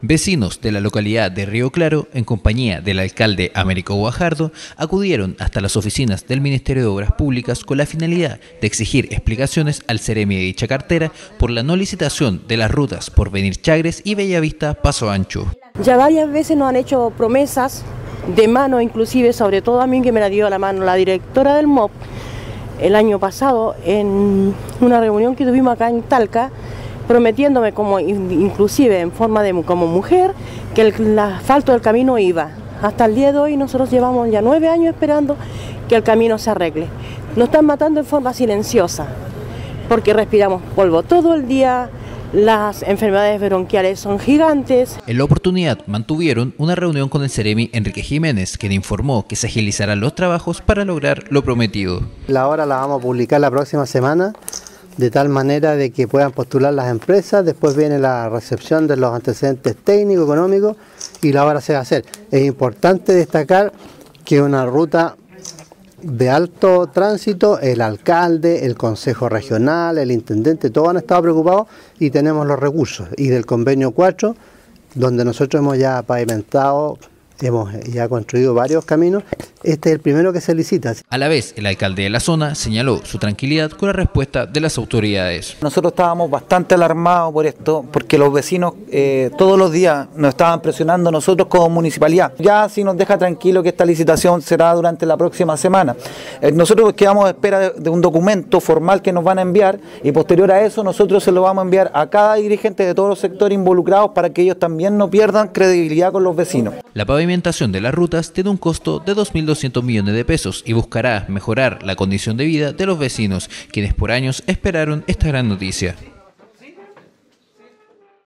Vecinos de la localidad de Río Claro, en compañía del alcalde Américo Guajardo, acudieron hasta las oficinas del Ministerio de Obras Públicas con la finalidad de exigir explicaciones al Ceremi de dicha cartera por la no licitación de las rutas por Venir Chagres y Bellavista Paso Ancho. Ya varias veces nos han hecho promesas de mano, inclusive, sobre todo a mí que me la dio la mano la directora del MOP el año pasado en una reunión que tuvimos acá en Talca, prometiéndome como inclusive en forma de como mujer que el, asfalto del camino iba. Hasta el día de hoy nosotros llevamos ya nueve años esperando que el camino se arregle. Nos están matando en forma silenciosa, porque respiramos polvo todo el día, las enfermedades bronquiales son gigantes. En la oportunidad mantuvieron una reunión con el Ceremi Enrique Jiménez, quien informó que se agilizarán los trabajos para lograr lo prometido. La hora la vamos a publicar la próxima semana de tal manera de que puedan postular las empresas, después viene la recepción de los antecedentes técnicos, económicos y la obra se va a hacer. Es importante destacar que una ruta de alto tránsito, el alcalde, el consejo regional, el intendente, todos han estado preocupados y tenemos los recursos. Y del convenio 4, donde nosotros hemos ya pavimentado, hemos ya construido varios caminos este es el primero que se licita. A la vez, el alcalde de la zona señaló su tranquilidad con la respuesta de las autoridades. Nosotros estábamos bastante alarmados por esto, porque los vecinos eh, todos los días nos estaban presionando nosotros como municipalidad. Ya si nos deja tranquilo que esta licitación será durante la próxima semana. Eh, nosotros quedamos a espera de, un documento formal que nos van a enviar y posterior a eso nosotros se lo vamos a enviar a cada dirigente de todos los sectores involucrados para que ellos también no pierdan credibilidad con los vecinos. La pavimentación de las rutas tiene un costo de 2.000 200 millones de pesos y buscará mejorar la condición de vida de los vecinos, quienes por años esperaron esta gran noticia.